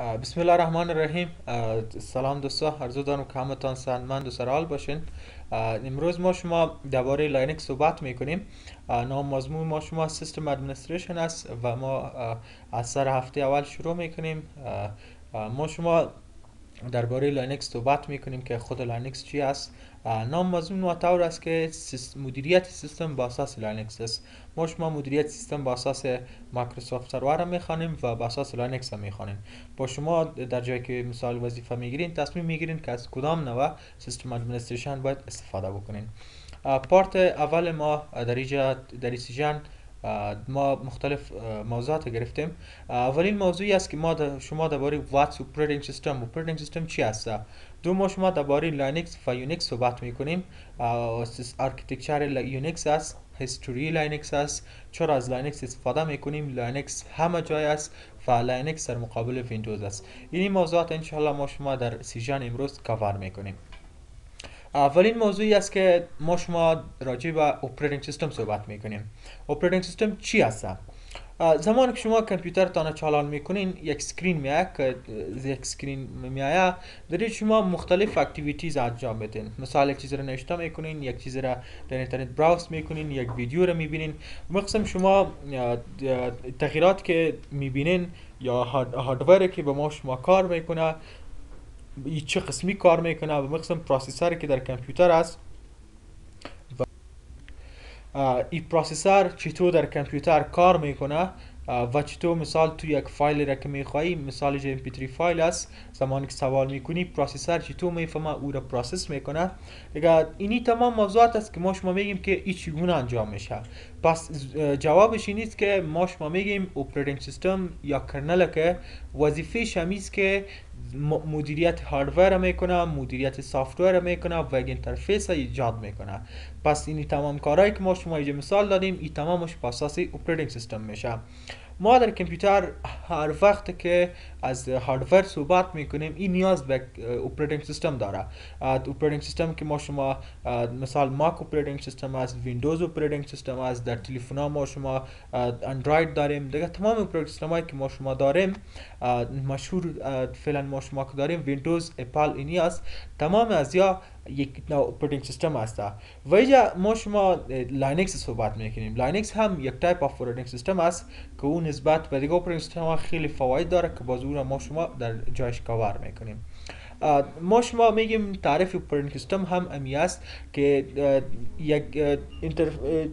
بسم الله الرحمن الرحیم. سلام دوستا آرزو دارم که همتان صحتمند و سرحال باشین. امروز ما شما درباره لاینکس صحبت می‌کنیم. نام مضمون ما شما system administration است و ما از سر هفته اول شروع می‌کنیم. ما شما درباره لاینکس صحبت می‌کنیم که خود لاینکس چی است نام مضمون طور است که مدیریت سیستم با اساس لاینکس است. ما شما مدیریت سیستم با اساس Microsoft Server می‌خوانیم و با اساس لاینکس هم می‌خوانیم. با شما در جایی که مثال وظیفه می‌گیرین تصمیم می‌گیرین که از کدام نوع system administration باید استفاده بکنین. part اول ما در اینجا در ما مختلف موضوعات گرفتیم. اولین موضوعی است که ما شما درباره what's operating system operating system چی است؟ دو ما شما درباره لاینکس و Unix صحبت می‌کنیم. architecture Unix است history Linux است. چرا از لاینکس استفاده می‌کنیم؟ لاینکس همه جای است و لاینکس در مقابل ویندوز است. این موضوعات انشاءالله ما شما در session امروز کاور می‌کنیم. اولین موضوعی است که ما شما راجع به operating system صحبت می‌کنیم. operating system چی است؟ زمانی که شما کامپیوترتان چالان می‌کنین یک screen میاد که یک screen میاد در شما مختلف activities انجام بدین مثال یک چیز رو نوشته می‌کنین یک چیز را در اینترنت browse می‌کنین یک ویدیو رو می‌بینین مقسم شما تغییرات که می‌بینین یا hardware که به ما شما کار می‌کنه چه قسمی کار می‌کنه و مقسم processor ی که در کامپیوتر است این processor چطور در کامپیوتر کار می‌کنه؟ و چطور مثال تو یک فایل را که میخوایی مثال mp3 فایل است زمانی که چالان می‌کنی processor چطور می‌فهمه؟ او را process می‌کنه. دیگه اینی تمام موضوعات است که ما شما میگیم که این چگونه انجام میشه. پس جوابش این است که ما شما میگیم operating system یا kernel که وظیفه شمیز که مدیریت hardware می‌کنه مدیریت software می‌کنه و یک interface ایجاد می‌کنه. پس این تمام کارهایی که ما شما اینجا مثال دادیم این تمامش با اساس operating system میشه. ما در کامپیوتر هر وقت که از hardware صحبت میکنیم این نیاز به operating system داره operating system که ما شما مثال Mac operating system است Windows operating system است در تلفن ها ما شما اندروید داریم دیگه تمام operating system هایی که ما شما داریم مشهور فعلا ما شما که داریم Windows Apple اینی است تمام از یا یک نوع operating system است و اینجا ما شما لاینکس صحبت میکنیم لاینکس هم یک type of operating system است که اون نسبت به دیگه operating system خیلی فواید داره که باز ما شما در جایش کاور میکنیم. ما شما میگیم تعریف operating system هم امی است که یک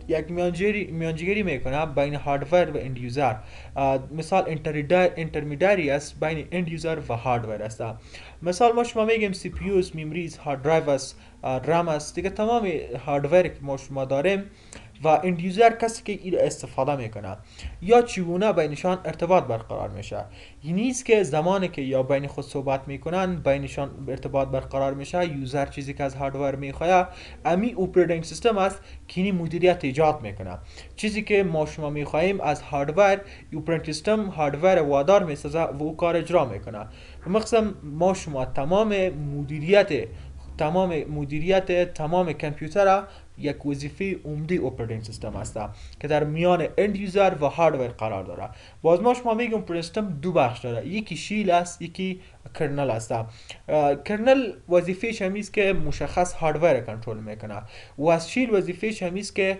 یک میانجیری میانجیگری میکنه بین hardware و end user مثال intermediary است بین end user و hardware است. مثال ما شما میگیم CPUs memories hard drive است رم است. دیگه تمام hardware که ما شما داریم و end user کسی که این استفاده می‌کنه یا چگونه بینشان ارتباط برقرار میشه نیست که زمانی که یا بین خود صحبت می‌کنن بینشان ارتباط برقرار میشه user چیزی که از hardware می‌خواه امی operating system است که این مدیریت ایجاد می‌کنه چیزی که ما شما می‌خواهیم از hardware operating system hardware وادار می‌سازه و او کار اجرا می‌کنه مقصد ما شما تمام مدیریت تمام مدیریت تمام کامپیوتر یک وظیفه عمده operating system است که در میان end user و hardware قرار داره باز ما شما operating system دو بخش داره. یکی shell است یکی kernel است. kernel وظیفه شمیز که مشخص hardware کنترل می‌کنه و از shell وظیفه شمیز که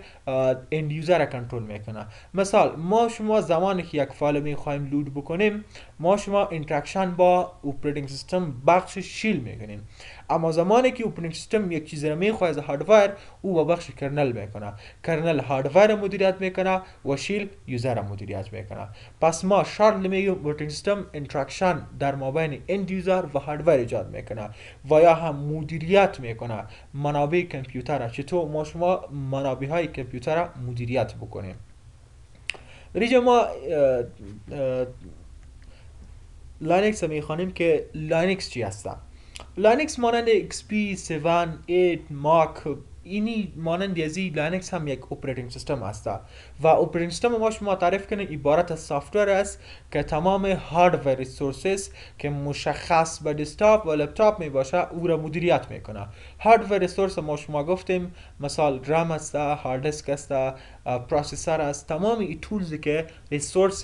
end user کنترل می‌کنه مثال ما شما زمانی که یک فایل می‌خوایم load بکنیم ما شما interaction با operating system بخش shell می‌کنیم. اما زمانی که operating system یک چیز رو می‌خواد از او با بخش kernel می‌کنه. kernel hardware مدیریت می‌کنه و shell user مدیریت می‌کنه. پس ما شارل میگیم operating system interaction در مابین end user و hardware ایجاد می‌کنه و یا هم مدیریت می‌کنه. منابع کامپیوتر چطور ما شما منابع های کامپیوتر مدیریت بکنیم؟ در ما لاینکس می‌خوانیم که لاینکس چی هستن؟ لاینکس مانند XP 7 8 Mac اینی مانند ازی لینکس هم یک operating system است. و operating system ما شما تعریف کنه عبارت از software است که تمام hardware resources که مشخص به دسکتاپ و لپتاپ می باشه او را مدیریت می‌کنه hardware resource ما شما گفتیم مثال رم است هارد دیسک است processor است. تمام این tools ی که resource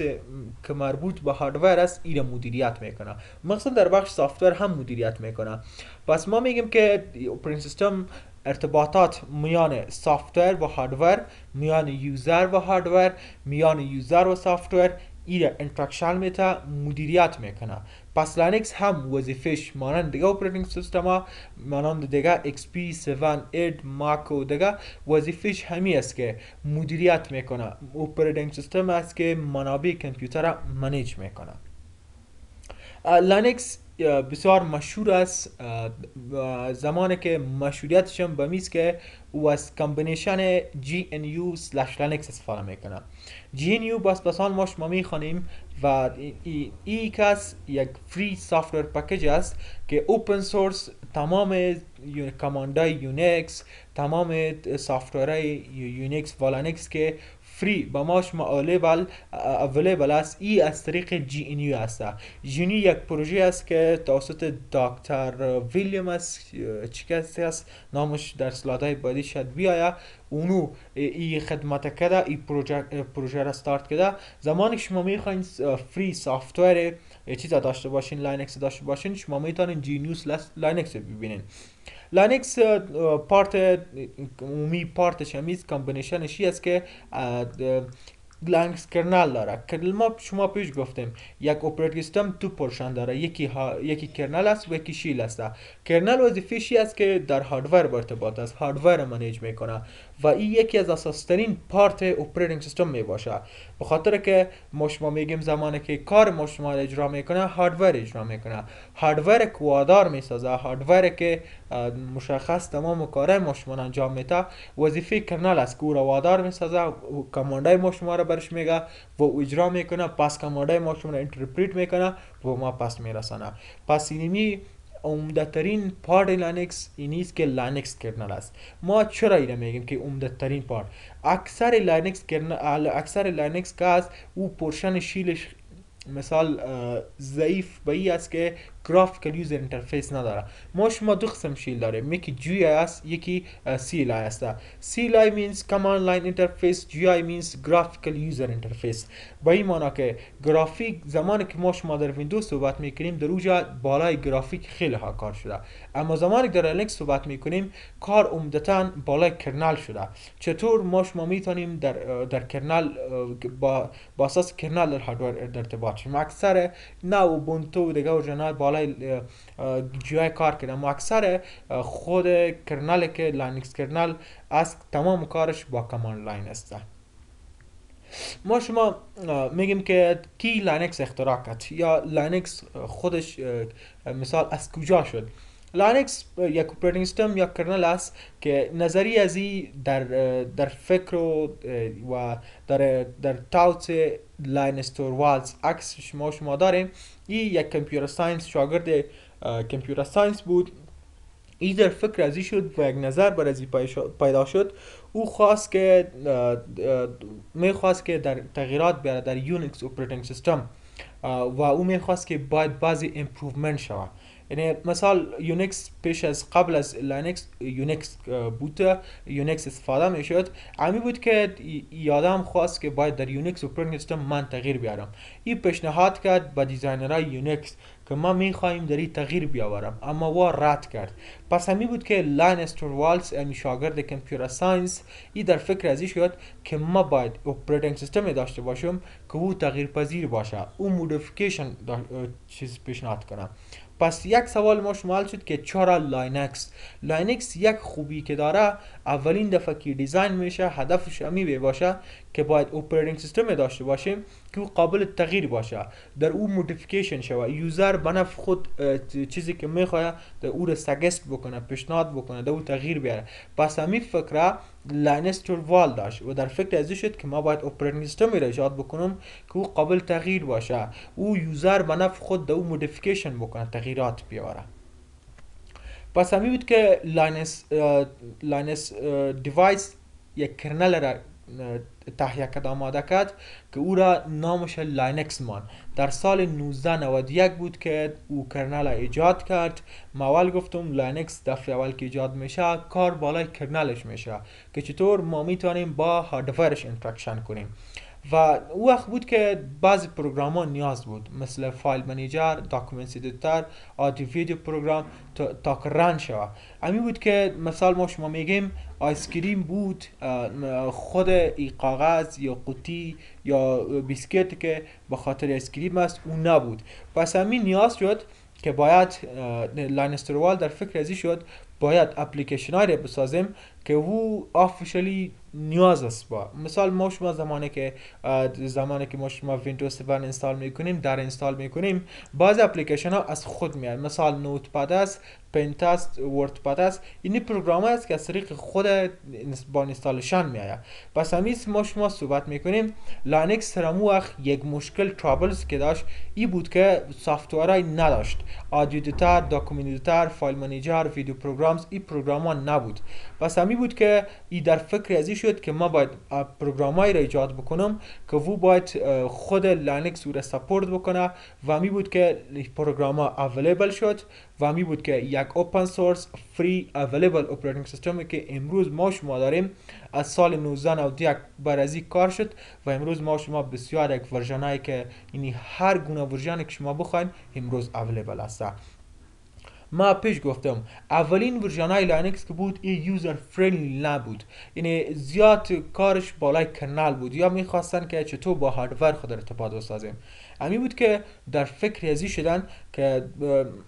که مربوط به hardware است این مدیریت می‌کنه مقصد در بخش software هم مدیریت می‌کنه پس ما میگیم که operating system ارتباطات میان software و hardware میان user و hardware میان user و software ایره interaction میته مدیریت می‌کنه. پس لینکس هم وظیفش مانند دیگه operating system مانند دیگه XP 7 8 Mac و دیگه وظیفش همی است که مدیریت می‌کنه. operating system است که منابع کامپیوتر manage می‌کنه. لینکس بسیار مشهور است. زمانی که مشهوریتش هم به میز که او از combination GNU slash Linux استفاده می‌کنه. GNU باز پسان ما شما می‌خوانیم و ای, ای کس یک free software package است که open source تمام command ای Unix تمام software های Unix و لینکس که free به ما شما اولیبل است. ای از طریق جی این است. جی یک پروژه است که توسط دکتر ویلیام است. چی کسی است؟ نامش در سلایدهای بعدی شد بیاید. اونو ای خدمت کرده ای پروژه, پروژه را استارت کرده. زمانی شما می‌خواین فری سافتور چیز داشته باشین لاینکس داشته باشین شما می‌تونین جی نیوز لاینکس ببینین. لینکس پارت عمومی part ش همیز combination ش است که Linux kernel داره. kernel ما شما پیش گفتیم یک operating system two portion داره. یکی ها... یکی kernel است و یکی shell است. kernel وظیفه‌ای است که در hardware ارتباط است؟ hardware manage می‌کنه و این یکی از اساسترین part operating system می باشه به خاطر که ما شما میگیم زمانی که کار ما شما اجرا می‌کنه hardware اجرا می‌کنه. hardware که وادار می‌سازه. hardware که مشخص تمام کار ما شما انجام میده وظیفه kernel است. که او را وادار می‌سازه. command ای ما شما را برش میگه و اجرا می‌کنه پس command ای ما شما را interpret می‌کنه و ما پس میرسانه پس اینمی عمده ترین part Linux اینیست که Linux kernel است ما چرا اینو میگیم که عمده ترین part اکثر Linux kernel اکثر لینکس که است او portion shell ش مثال ضعیف به ای است که graphical user interface نداره. ما شما دو قسم shell داریم. یکی GUI است یکی CLI است. CLI means command line interface GUI means graphical user interface با این معنی که گرافیک زمانی که ما شما در ویندوز صحبت می‌کنیم در اوجا بالای گرافیک خیلی ها کار شده. اما زمانی که در لینکس صحبت می‌کنیم کار عمدتا بالای kernel شده. چطور ما شما می‌تونیم در در kernel با با اساس کرنل در هاردور در ارتباط شیم؟ اکثر نه اوبونتو دیگه اورجینال جی کار کردم و اکثر خود کرنل که لینکس کرنل از تمام کارش با کماند لاین است. ما شما میگیم که کی لینکس اختراع کرد؟ یا لینکس خودش مثال از کجا شد؟ لینکس یک اپراتینگ سیستم یا کرنل است که نظری از در در فکر و, در در thought Linus Torvalds عکس شما شما داریم. این یک computer science شاگرد computer science بود. ای در فکر ازی شد و یک نظر بر ازی پیدا شد. او خواست که می خواست که در تغییرات بیاره در Unix operating system و او می خواست که باید بعضی improvement شود یعنی مثال Unix پیش از قبل از Linux Unix بود Unix استفاده می‌شد. امی بود که یادم خواست که باید در Unix operating system من تغییر بیارم. این پیشنهاد کرد به designer های Unix که ما می‌خواهیم در این تغییر بیاورم اما وا رد کرد. پس همی بود که Linus Torvalds امی شاگرد computer science ای در فکر ازی شد که ما باید operating system داشته باشم که او تغییر پذیر باشه. او modification چیز پیشنهاد کنم. پس یک سوال ما شد که چرا Linux Linux یک خوبی که داره اولین دفعه که design میشه هدفش امی باشه که باید operating system داشته باشیم. که قابل تغییر باشه. در او modification شوه. user بنف خود چیزی که میخواه در او رو suggest بکنه پیشنهاد بکنه در او تغییر بیاره. پس همین فکره Linus Torvalds داشت و در فکر ازی شد که ما باید operating system را ایجاد بکنم که او قابل تغییر باشه. او user بنف خود در او modification بکنه تغییرات بیاره. پس همین بود که Linus Linus Torvalds یک kernel را تهیه کرد آماده کرد که او را نامش لاینکس مان در سال 1991 بود که او kernel ایجاد کرد. ما اول گفتم لاینکس دفعه اول که ایجاد میشه کار بالای kernel ش میشه که چطور ما می‌تونیم با hardware ش interaction کنیم. و او وقت بود که بعضی program ها نیاز بود مثل file manager document editor audio video program تا که run شود. همین بود که مثال ما شما میگیم ice cream بود خود ای کاغذ یا قوطی یا بیسکیت که به خاطر ice cream است اون نبود. پس همین نیاز شد که باید لاینستروال در فکر ازی شد باید اپلیکیشن های بسازیم که او officially نیاز است با. مثال ما شما زمانی که زمانی که ما شما ویندوز 7 install می‌کنیم در install می‌کنیم بعضی اپلیکیشن ها از خود میاد مثال Notepad است Paint است Word است این program است که از طریق خود با installation میآید. پس همین ما شما صحبت می‌کنیم لانکس وقت یک مشکل troubles که داشت ای بود که software ای نداشت. audio editor document editor file manager video programs این program ها نبود. پس همین بود که ای در فکر ازی شد که ما باید program هایی را ایجاد بکنم که او باید خود لینکس او را support بکنه و می بود که program ها available شد و می بود که یک open source free available operating system ی که امروز ما شما داریم از سال 1991 بر ازی کار شد و امروز ما شما بسیار یک version که یعنی هر گونه version ی که شما بخواین امروز available است. ما پیش گفتم اولین version های لینکس که بود این user friendly نبود. یعنی زیاد کارش بالای kernel بود. یا می‌خواستن که چطور با hardware خود ارتباط بسازیم. امی بود که در فکر ازی شدن که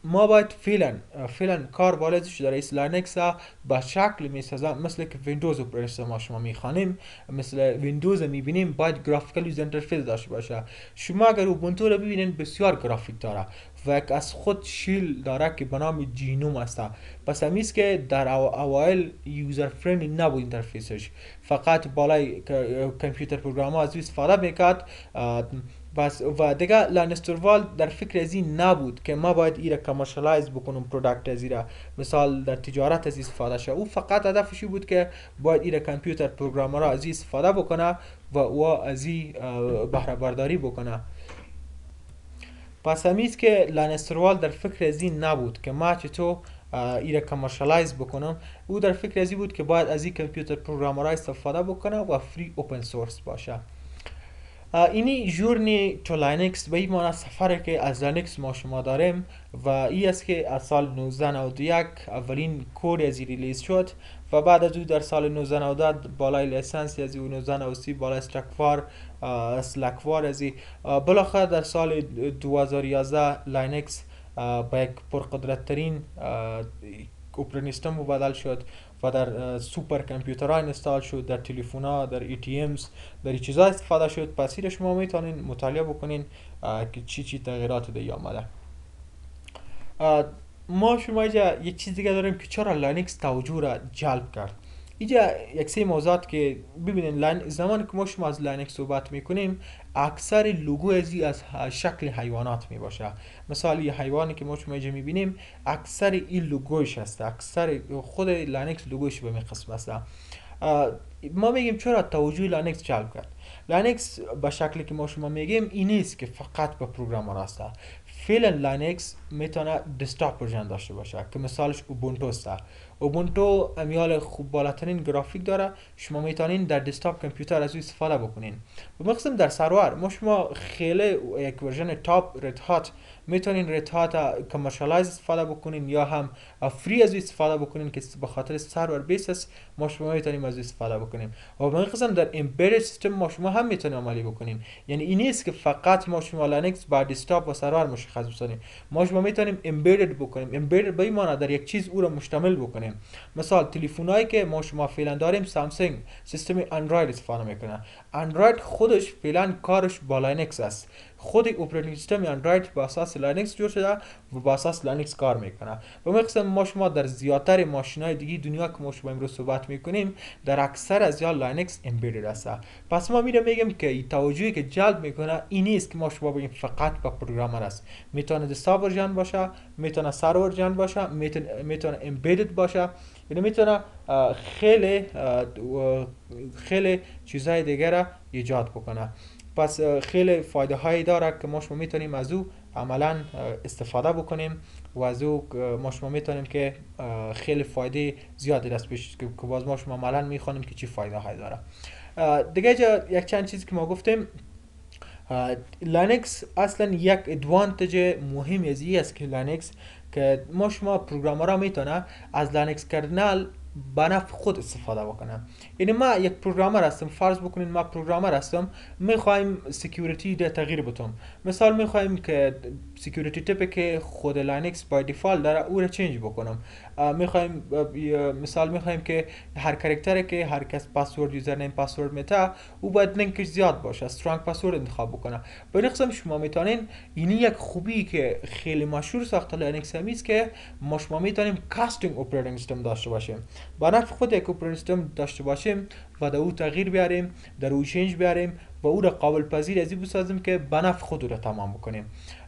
ما باید فعلا فعلا کار بالا ازی در ایس لینکس با شکل می‌سازن مثل که Windows operating ما شما می‌خوانیم مثل ویندوز می‌بینیم باید graphical user interface داشته باشه. شما اگر Ubuntu رو ببینین بسیار گرافیک داره. و یک از خود shell داره که به نام GNOME است. پس همیست که در اوایل user friendly نبود interface ش فقط بالای computer programmer ها از استفاده می‌کرد بس و دیگه Linus Torvalds در فکر از این نبود که ما باید ایره commercialize بکنم product از ایره مثال در تجارت از استفاده شه. او فقط هدفشی بود که باید ایره computer programmer از استفاده بکنه و او از این بهره برداری بکنه. پس همیست که Linus Torvalds در فکر از این نبود که ما چطور ایره commercialize بکنم. او در فکر ازی بود که باید از این computer programmer ها استفاده بکنه و free open source باشه. اینی journey to Linux به این معنی سفره که از لینکس ما شما داریم و ای است که از سال 1991 اولین core از release شد. و بعد از او در سال 1990 بالای لیسنس از او 1990 بالای استرکوار سلکوار از بالاخره در سال 2011 لینکس با یک پرقدرت ترین اپرینگ بدل شد و در سوپر کامپیوترها اینستال شد در تلفن ها در ای تی امز در این چیزا استفاده شد. پس شما می‌تونین مطالعه بکنین که چی چی تغییرات دی آمده. ما شما اینجا یه چیز دیگه داریم که چرا لینکس توجه را جلب کرد؟ اینجا یک سری موضوعات که ببینین زمانی که ما شما از لینکس صحبت می‌کنیم اکثر logo از شکل حیوانات می باشه مثال یه حیوانی که ما شما اینجا می‌بینیم اکثر این logo ش هست اکثر خود Linux logo ش به می قسم ما میگیم چرا توجه لینکس جلب کرد؟ لینکس به شکلی که ما شما میگیم این نیست که فقط به programmer هست. فعلا لینکس می‌تونه desktop version داشته باشه. که مثالش Ubuntu است. Ubuntu امیال خوب بالاترین گرافیک داره. شما می‌تونین در desktop computer از او استفاده بکنین. و مقصد در سرور. ما شما خیلی یک version تاپ Red Hat می‌تونین Red Hat commercialize استفاده بکنین یا هم free از استفاده بکنین که به خاطر server base است ما شما می‌تونیم از استفاده بکنیم. و به در embedded system ما شما هم می‌تونیم عملی بکنیم یعنی این نیست که فقط ما شما لینکس بر desktop و سرور مشخص بسازیم. ما می‌تونیم embedded بکنیم. embedded به این در یک چیز او را مشتمل بکنیم. مثال تلفنایی که ما شما فعلا داریم Samsung سیستم اندروید استفاده می‌کنه. اندروید خودش فعلا کارش با لینکس است. خود operating system Android با اساس لینکس جور شده و با اساس لینکس کار می‌کنه. به قسم ما شما در زیادتر ماشین های دیگه دنیا که ما شما امروز صحبت می‌کنیم در اکثر از یا Linux embedded است. پس ما میره میگم که توجهی که جلب می‌کنه این نیست که ما شما بگیم فقط با programmer است. می‌تونه desktop version باشه می‌تونه server version باشه می‌تونه embedded باشه. یعنی می‌تونه خیلی خیلی چیزهای دیگر ایجاد بکنه پس خیلی فایده هایی داره که ما شما می‌تونیم از او عملا استفاده بکنیم و از او ما شما می‌تونیم که خیلی فایده زیادی دست پیش که باز ما شما عملا می‌خوانیم که چی فایده هایی داره دیگه جا یک چند چیزی که ما گفتیم لینکس اصلا یک advantage مهمی از است که لینکس که ما شما programmer می‌تونه از لینکس kernel به نفع خود استفاده بکنم. یعنی ما یک programmer هستم فرض بکنین ما programmer هستم می‌خوایم security ده تغییر بتم مثال می‌خوایم که security تیپ که خود لینکس by default داره او رو change بکنم. می‌خوایم مثال می‌خوایم که هر character که هر کس password username password میته او باید length ش زیاد باشه strong password انتخاب بکنه. به قسم شما می‌تونین این یک خوبی که خیلی مشهور ساخته لینکس همیست که ما شما می‌تونیم custom operating system داشته باشیم. با نفع خود یک operating system داشته باشیم و در او تغییر بیاریم در او change بیاریم و او را قابل پذیر ازی بسازیم که به نفع خود را تمام بکنیم.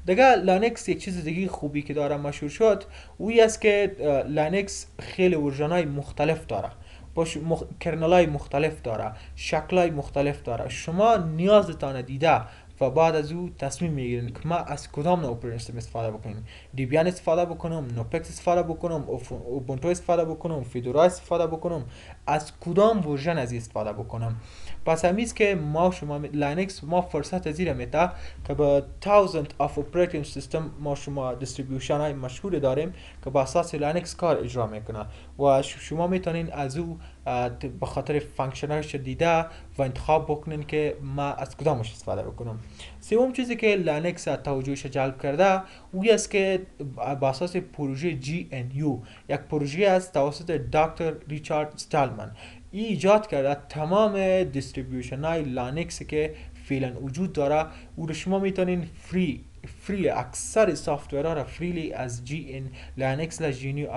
دیگه لینکس یک چیز دیگه خوبی که داره مشهور شد اوی است که لینکس خیلی version های مختلف داره. باش مخ... kernel های مختلف داره شکل های مختلف داره. شما نیازتان دیده و بعد از او تصمیم می‌گیرین که ما از کدام نوع استفاده بکنیم. Debian استفاده بکنم Knoppix استفاده بکنم Ubuntu استفاده بکنم Fedora استفاده بکنم از کدام version از استفاده بکنم؟ پس همیست که ما شما لینکس ما فرصت این میده که با thousand of operating system ما شما distribution های مشهور داریم که با اساس لینکس کار اجرا می‌کنه. و شما می‌تونین از او به خاطر functional ش دیده و انتخاب بکنین که ما از کدامش استفاده بکنم. سوم چیزی که لینکس توجهش جلب کرده او است که با اساس پروژه GNU یک پروژه است توسط دکتر ریچارد ستالمن. ای ایجاد کرده تمام distribution های لینکس که فعلا وجود داره. او رو شما می‌تونین free free اکثر ها را freely از GNU Linux GNU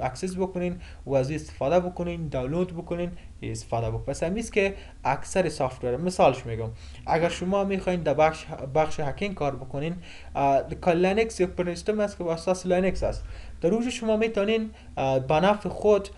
access بکنین و از استفاده بکنین دانلود بکنین استفاده بکنین پس همیست که اکثر software مثالش میگم. اگر شما می‌خواین در بخش بخش hacking کار بکنین لینکس یک پرنستم است که اساس لینکس است. در روز شما می‌تونین به نفع خود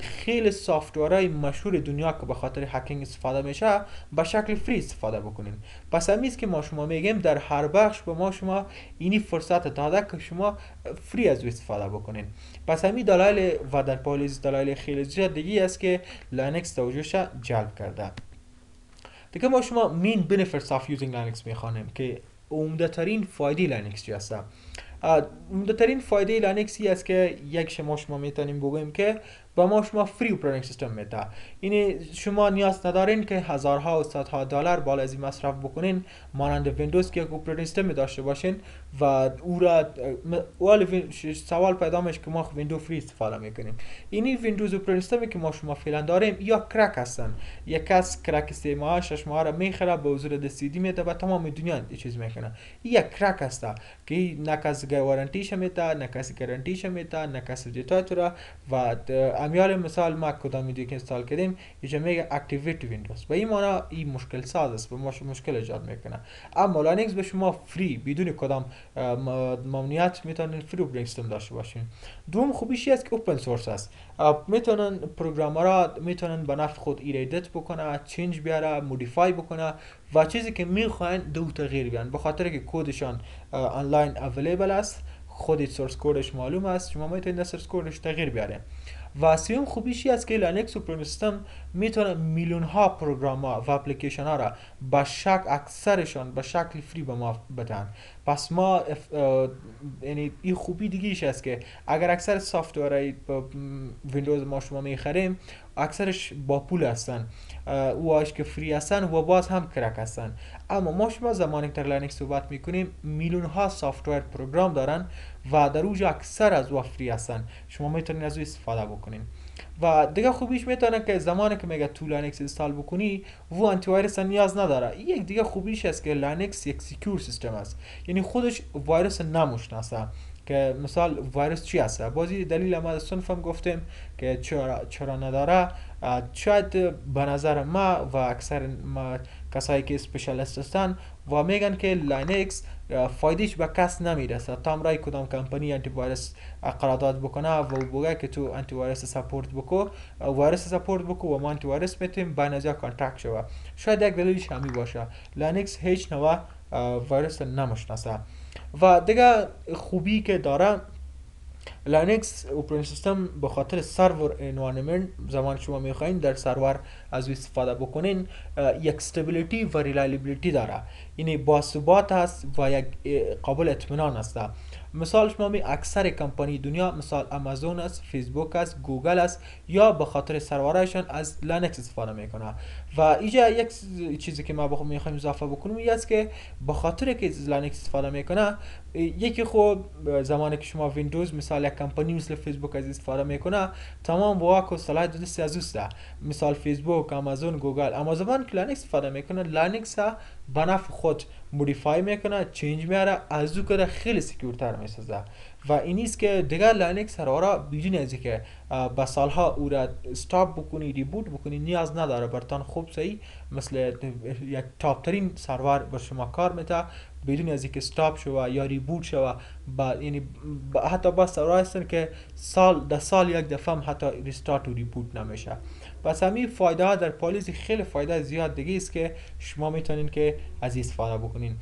خیلی software های مشهور دنیا که به خاطر hacking استفاده میشه به شکل free استفاده بکنین. پس همیست که ما شما میگیم در هر بخش به ما شما اینی فرصت داده که شما free از استفاده بکنین. پس همین دلایل و در پالیز دلایل خیلی زیاد دیگه است که لینکس توجهش جلب کرده. دیگه ما شما main benefits of using Linux می‌خوانیم که عمده ترین فایده لینکس چی هست ترین فایده لینکسی است که یک شما شما می‌تونیم بگویم که با ما شما free operating system میده. این شما نیاز ندارین که هزارها و صدها دلار بالا از مصرف بکنین. مانند ویندوز که یک operating system داشته باشین. و او را سوال پیدا میشه که ما Windows free استفاده می‌کنیم. این ویندوز operating که ما شما فعلا داریم یا crack هستن. یک کس crack سه ماه شش ماه را می‌خره به حضور دستیدی میده و تمام دنیا چیز می‌کنه. یک crack هست که نه کس warranty ش میده نه کسی guarantee ش میده نه کسی data و امی حال مثال ما کدام ویدیو که install کردیم اینجا میگه activate Windows. به این معنا این مشکل ساز است به ما مشکل ایجاد می‌کنه. اما لینکس به شما free بدون کدام ممنوعیت می‌تونین free operating system داشته باشین. دوم خوبیش است که open source است. می‌تونن programmer ها می‌تونن به نفع خود edit بکنه change بیاره modify بکنه و چیزی که می‌خواین دو تغییر بیان. به خاطر که code شان online available است خود source code ش معلوم است شما می‌تونید source code ش تغییر بیاره و سیوم خوبیشی است که لینکس و سیستم می‌تونه میلیون ها program ها و اپلیکیشن ها را به شکل اکثرشان به شکل free به ما بدن. پس ما یعنی این خوبی دیگه است که اگر اکثر software های ویندوز ما شما می‌خریم اکثرش با پول هستن. و که free هستن و باز هم crack هستن. اما ما شما زمانی که در لینکس صحبت می‌کنیم میلیون ها software program دارن و در اوج اکثر از و free هستن. شما می‌تونید از او استفاده بکنین. و دیگه خوبیش می‌تونه که زمانی که میگه تو لینکس install بکنی و antivirus نیاز نداره. یک دیگه خوبیش است که لینکس یک secure system است. یعنی خودش ویروس نمی‌شناسه که مثال ویروس چی هست؟ بازی دلیل ما صنفم گفتیم که چرا, چرا نداره. شاید به نظر ما و اکثر ما کسایی که specialist هستن و میگن که لینکس فایدهش به کس نمی‌رسه. تا رای کدام کمپانی antivirus قرارداد بکنه و بگه که تو antivirus support بکو virus support بکو و ما antivirus میتیم بین از contract شوه. شاید یک دلیلش همی باشه. لینکس هیچ نوع ویروس نمی‌شناسه. و دیگه خوبی که داره لینکس operating system به خاطر server environment زمان شما می‌خواین در سرور از استفاده بکنین یک stability و reliability داره. یعنی باثبات است و یک قابل اطمینان است. مثال شما می اکثر کمپانی دنیا مثال آمازون است فیسبوک است گوگل است یا به خاطر سرورایشان از لینکس استفاده می‌کنه. و اینجا یک چیزی که ما بخوام می‌خوایم اضافه بکنم این است که به خاطر که از لینکس استفاده می‌کنه یکی خوب زمانی که شما ویندوز مثال یک کمپانی مثل فیسبوک از استفاده می‌کنه تمام واک و صلاحیت دست از اوست مثال فیسبوک آمازون گوگل اما زمان که لینکس استفاده می‌کنه لینکس به خود modify می‌کنه change میاره از او کده خیلی secure تر می‌سازه. و این است که دیگر لینکس سرورا بدون از که با سالها او را stop بکنی reboot بکنی نیاز نداره. برتان خوب صحیح مثل یک top ترین سرور بر شما کار میته بدون از اینکه stop شوه یا reboot شوه با یعنی با حتی با سرور هستن که سال ده سال یک دفعه حتی restart و reboot نمیشه. پس همین فایده ها در پهلویشی خیلی فایده زیاد دیگه است که شما می‌تونین که از استفاده بکنین.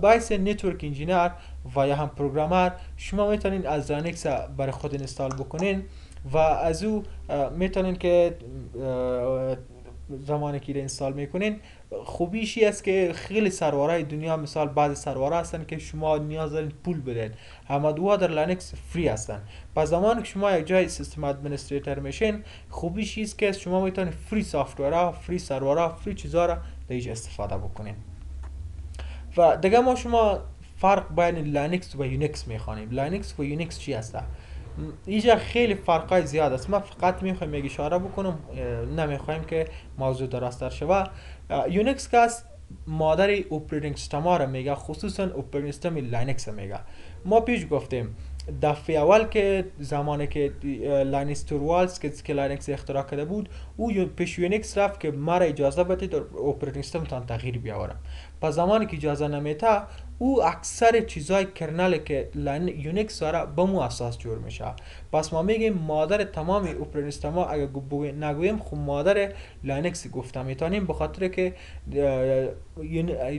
به حیث network engineer و یا هم programmer. شما می‌تونین از لینکس برای خود install بکنین و از او می‌تونین که زمانی که install می‌کنین خوبیشی است که خیلی سرورهای دنیا مثال بعض سرورها هستن که شما نیاز دارین پول بدین. اما دو در لینکس free هستن. پس زمانی که شما یک جای system administrator میشین خوبیش است که شما می‌تونید free software ها free server ها free چیزا را دیج استفاده بکنین. و دیگه ما شما فرق بین لینکس و یونیکس می‌خوانیم. لینکس و یونیکس چی هسته اینجا خیلی فرقای زیاد است. ما فقط می‌خوایم یک اشاره بکنم. نمی‌خوایم که موضوع درست شود یونیکس که مادر operating system را میگه خصوصا operating system لینکس میگه. ما پیش گفتیم دفعه اول که زمانی که لینکس توروالز که لینکس اختراع کرده بود او پیش یونیکس رفت که مرا اجازه بده در operating system تان تغییر بیاورم. پس زمانی که اجازه نمیته او اکثر چیزای kernel که یونیکس داره به مو اساس جور میشه. پس ما میگیم مادر تمام operating اگر نگویم خب مادر لینکس گفته. می‌تونیم به خاطر که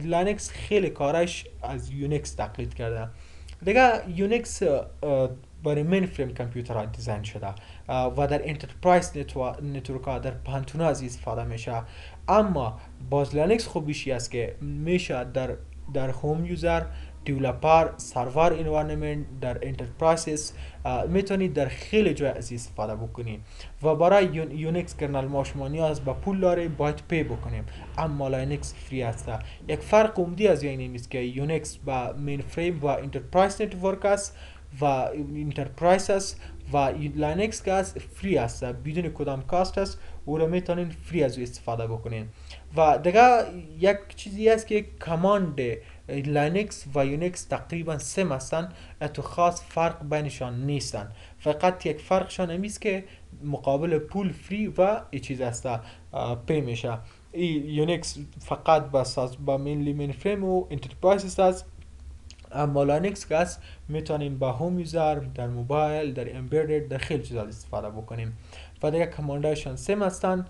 لینکس خیلی کارش از یونیکس تقلید کرده. دیگه یونیکس برای mainframe computer ها design شده. و در enterprise network ها در پوهنتونا از استفاده میشه. اما باز لینکس خوبیشی است که میشه در در home user developer server environment در enterprises می‌تونید در خیلی جای از استفاده بکنید و برای یونیکس kernel ما شما نیاز به پول داره باید pay بکنیم. اما لینکس free است. یک فرق عمدی از این نیست که یونیکس با mainframe و enterprise network است و enterprise است و لینکس است free است. بدون کدام cost است او را می‌تونین free از او استفاده بکنین و دیگه یک چیزی است که command لینکس و یونیکس تقریبا سم هستن تو خاص فرق بینشان نیستن فقط یک فرقشان همیست که مقابل پول free و ای چیز است pay میشه. یونیکس فقط با ساز با mainly mainframe و enterprise است. اما لینکس است می‌تونیم با home user در موبایل در embedded در خیلی چیزا استفاده بکنیم. و دیگه command ایشان same هستن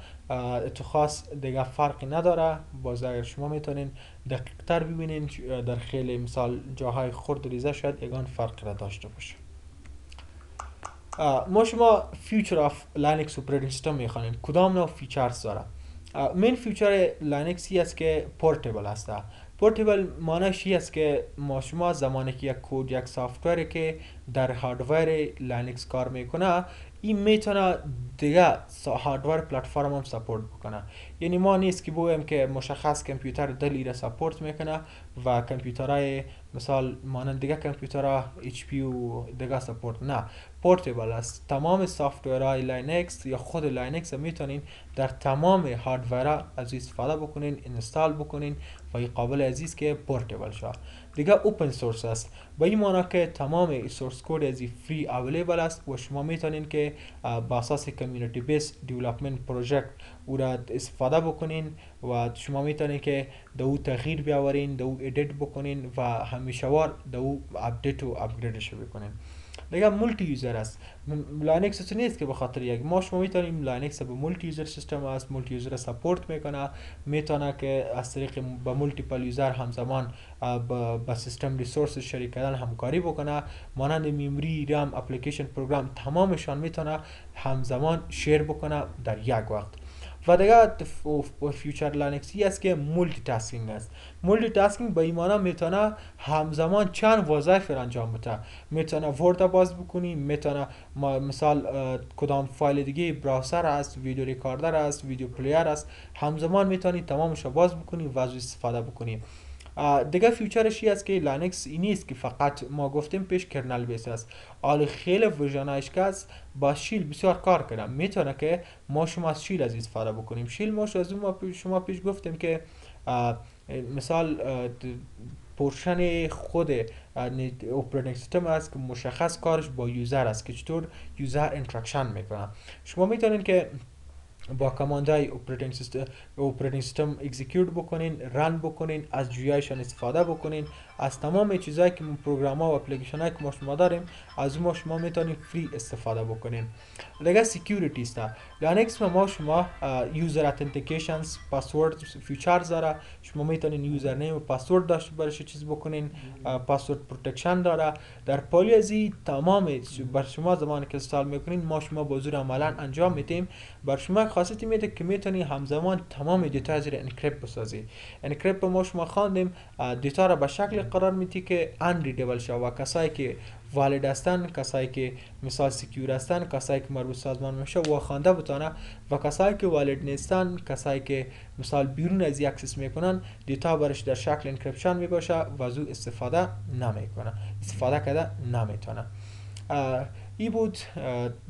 تو خاص دیگه فرقی نداره. باز اگر شما می‌تونین دقیق تر ببینین در خیلی مثال جاهای خرد ریزه شاید یگان فرق را داشته باشه. ما شما feature of Linux operating system می‌خوانیم. کدام نوع features داره؟ main feature لینکسی است که portable است. portable معناش است که ما شما زمانی که یک کد یک software ی که در hardware لینکس کار می‌کنه این می‌تونه دیگه hardware platform هم support بکنه. یعنی ما نیست که بگویم که مشخص کامپیوتر دل را support می‌کنه و کامپیوترهای مثال مانند دیگه کامپیوترها اچ پی و دیگه support نه. portable است. تمام های لینکس یا خود لینکس می‌تونین در تمام hardware از استفاده بکنین install بکنین و قابل ازی است که portable شود. دیگه open source است. به این معنی که تمام source code از free available است و شما می‌تونین که با اساس community base development project او را استفاده بکنین و شما می‌تونین که دو او تغییر بیاورین دو edit بکنین و همیشه وار دو او update و upgrade ش بکنین. دیگه multi user است لاینکس نیست که به خاطر یک ما شما می‌تونیم لاینکس به multi user system است multi user support می‌کنه. می‌تونه که از طریق با multiple user همزمان با system resource شریک کردن همکاری بکنه. مانند memory RAM application program تمامشان می‌تونه همزمان share بکنه در یک وقت. و دیگه feature لینکسی است که multi tasking است. multi tasking به ای معنا می‌تونه همزمان چند وظایف انجام بده. می‌تونه Word باز بکنی می‌تونه مثال کدام فایل دیگه browser است video recorder است video player است. همزمان می‌تونی تمامش باز بکنی و از استفاده بکنی. دیگه feature ش است که لینکس این نیست که فقط ما گفتیم پیش kernel base است. حال خیلی version ایش که است با shell بسیار کار کردم. می‌تونه که ما شما از shell از استفاده بکنیم. shell ما از ما شما پیش گفتیم که مثال portion خود operating system است که مشخص کارش با user است که چطور user interaction می‌کنه. شما می‌تونید که با command های operating system operating system execute بکنین run بکنین از GUI ایشان استفاده بکنین. از تمام چیزهایی که program ها و اپلیکیشن هایی که ما شما داریم از ما شما می‌تونیم free استفاده بکنیم دیگه security است لینکس ما شما user authentications password features داره. شما می‌تونین user name و پاسورد داشته برش چیز بکنین password protection داره. در پالوی ازی تمام بر شما زمانی که install می‌کنین ما شما زور عملا انجام میدیم. بر شما خاصیتی میده که می‌تونی همزمان تمام data زیر encrypt بسازی. encrypt ما شما خواندیم. data را به شکل قرار میتی که unreadable شود و کسایی که valid هستن کسایی که مثال secure هستن کسایی که مربوط سازمان میشه و خوانده بتانه و کسایی که valid نیستن کسایی که مثال بیرون از access می‌کنن data برش در شکل encryption می‌باشه و از استفاده نمی‌کنه. استفاده کرده نمی‌تونه. ای بود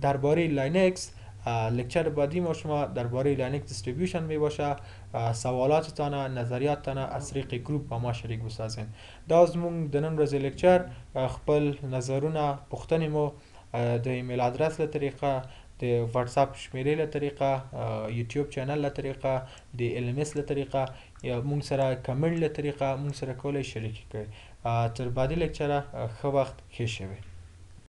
درباره Linux lecture بعدی ما شما درباره Linux distribution می باشه سوالاتتان نظریاتتان از طریق گروپ با ما شریک بسازین. دا از مونږ د نن ورځې lecture خپل نظرونه پوښتنې مو د email address له طریقه د واتس اپ شمیرې له طریقه YouTube channel له طریقه د LMS له طریقه یا مونږ سره کمنټ له طریقه مونږ سره کولای شریک کړئ. تر بعدي لیکچره ښه وخت ښه شوی